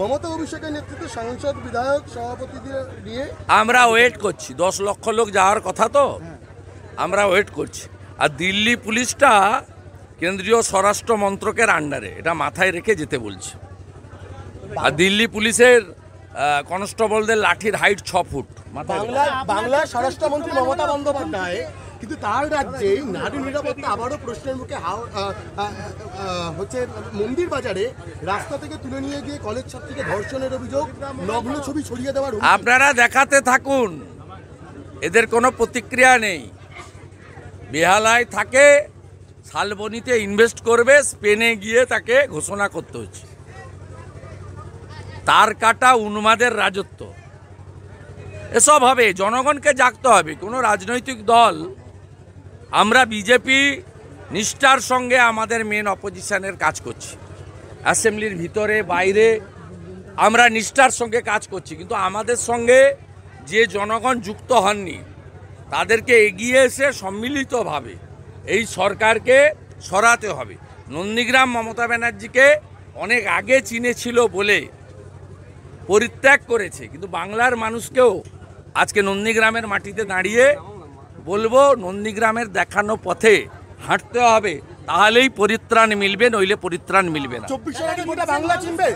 মমতা অভিষেকের নেতৃত্বে সাংসদ বিধায়ক সভাপতিদের নিয়ে আমরা ওয়েট করছি। দশ লক্ষ লোক যাওয়ার কথা তো? আমরা ওয়েট করছি। আর দিল্লি পুলিশটা কেন্দ্রীয় স্বরাষ্ট্র মন্ত্রকের আন্ডারে এটা মাথায় রেখে যেতে বলছে। আর দিল্লি পুলিশের কনস্টেবলদের লাঠির হাইট ছ ফুট। বাংলা। বাংলার স্বরাষ্ট্রমন্ত্রী মমতা বন্দ্যোপাধ্যায় কিন্তু তার রাজ্যেই নারী নিরাপত্তা আবারও প্রশ্নের মুখে হচ্ছে মন্দির বাজারে রাস্তা থেকে তুলে নিয়ে গিয়ে কলেজ ছাত্রীকে ধর্ষণের অভিযোগ, নগ্ন ছবি ছড়িয়ে দেওয়ার। আপনারা দেখাতে থাকুন। এদের কোনো প্রতিক্রিয়া নেই। বেহালায় থাকে, শালবনিতে ইনভেস্ট করবে, স্পেনে গিয়ে তাকে ঘোষণা করতে হচ্ছে। তার কাটা উন্মাদের রাজত্ব। এসব হবে, জনগণকে জাগতে হবে। কোনো রাজনৈতিক দল আমরা বিজেপি নিষ্ঠার সঙ্গে আমাদের মেন অপোজিশনের কাজ করছি। অ্যাসেম্বলির ভিতরে, বাইরে আমরা নিষ্ঠার সঙ্গে কাজ করছি। কিন্তু আমাদের সঙ্গে যে জনগণ যুক্ত হননি, তাদেরকে এগিয়ে এসে সম্মিলিতভাবে এই সরকারকে সরাতে হবে। নন্দীগ্রাম মমতা ব্যানার্জিকে অনেক আগে চিনেছিল বলে পরিত্যাগ করেছে। কিন্তু বাংলার মানুষকেও আজকে নন্দীগ্রামের মাটিতে দাঁড়িয়ে বলব, নন্দীগ্রামের দেখানো পথে হাঁটতে হবে, তাহলেই পরিত্রাণ মিলবে, নইলে পরিত্রাণ মিলবে না। বাংলা চিনবে?